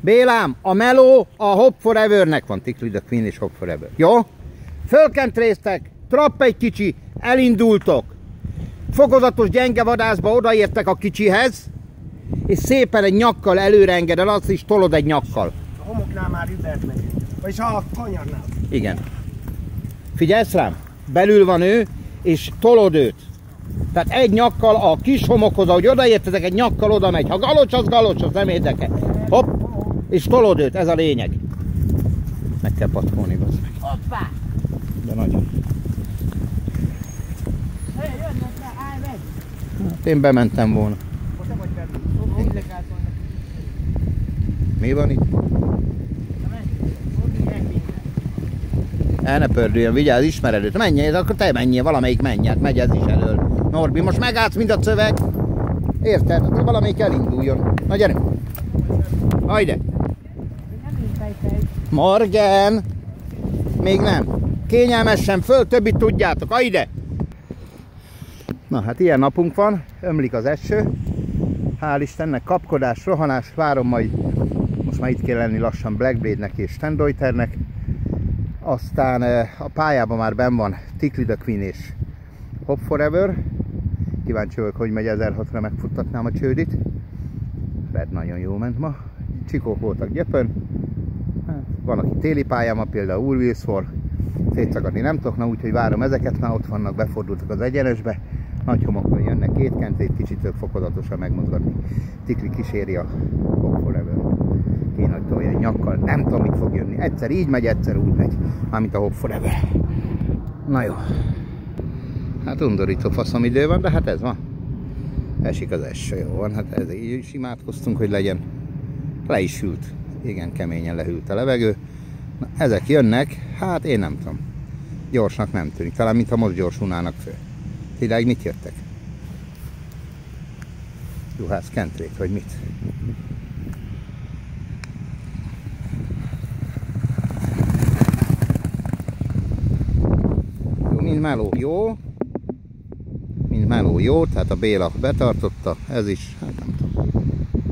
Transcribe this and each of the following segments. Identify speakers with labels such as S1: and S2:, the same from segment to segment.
S1: Bélám, a meló a Hop Forevernek van, Tikli the Queen és Hop Forever. Jó? Fölkentréztek, trapp egy kicsi, elindultok. Fokozatos gyenge vadászba odaértek a kicsihez, és szépen egy nyakkal előre engedel, azt is tolod egy nyakkal.
S2: A homoknál már üzert megy. Vagyis a kanyarnál.
S1: Igen. Figyelsz rám? Belül van ő, és tolod őt. Tehát egy nyakkal a kis homokhoz, ahogy odaértetek, egy nyakkal oda megy. Ha galocs, az galocs, az nem érdekel. Hopp, és tolod őt, ez a lényeg. Meg kell patkolni, bazd meg.
S3: Hoppá!
S1: De nagyon.
S3: Hé, jönnek le, állj meg!
S1: Hát én bementem volna. Mi van itt? El ne pördüljön, vigyázz, ismered őt. Menj, akkor te menjél, valamelyik menj, hát megy ez is elől. Norbi, most megállsz, mint a szöveg. Érted? Akkor valamelyik elinduljon. Na gyere. Hajde. Morgan! Még nem. Kényelmesen föl, többit tudjátok. Ha ide! Na hát ilyen napunk van, ömlik az eső. Hál' Istennek kapkodás, rohanás, várom majd, most már itt kell lenni lassan Blackblade-nek és Stendoiternek. Aztán eh, a pályában már ben van Tikli the Queen és Hop Forever. Kíváncsi vagyok, hogy megy 1006-ra megfuttatnám a csődit. Red nagyon jó ment ma. Csikók voltak gyepön. Van, aki téli pályán van, például Urvilszor. Szétszakadni nem tudok, na úgyhogy várom ezeket, már ott vannak, befordultak az egyenesbe. Nagy homokon jönnek két kentét, kicsit ők fokozatosan megmozgatni. Tikli kíséri a Hop Forever. Tolja nyakkal, nem tudom, mit fog jönni. Egyszer így megy, egyszer úgy megy, mármint a Hop Forever. Na jó. Hát undorító faszom idő van, de hát ez van. Esik az eső, jó van, hát ez így is imádkoztunk, hogy legyen. Le is hűlt. Igen, keményen lehűlt a levegő. Na, ezek jönnek, hát én nem tudom. Gyorsnak nem tűnik, talán mintha most gyorsulnának föl. Idáig mit jöttek? Juhász kentrék, vagy mit? Jó, mint meló, jó? Mint meló, jó? Tehát a Béla betartotta, ez is, hát nem.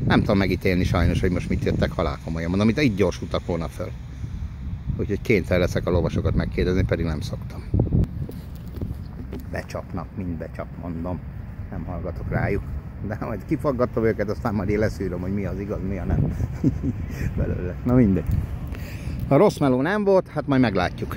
S1: Nem tudom megítélni sajnos, hogy most mit jöttek halálkomolyan. Mondom, itt így gyorsultak volna föl. Úgyhogy kénytelen leszek a lovasokat megkérdezni, pedig nem szoktam. Becsapnak, mind becsap, mondom. Nem hallgatok rájuk. De majd kifaggatom őket, aztán majd én leszűröm, hogy mi az igaz, mi a nem. Belőle. Na mindegy. Ha rossz meló nem volt, hát majd meglátjuk.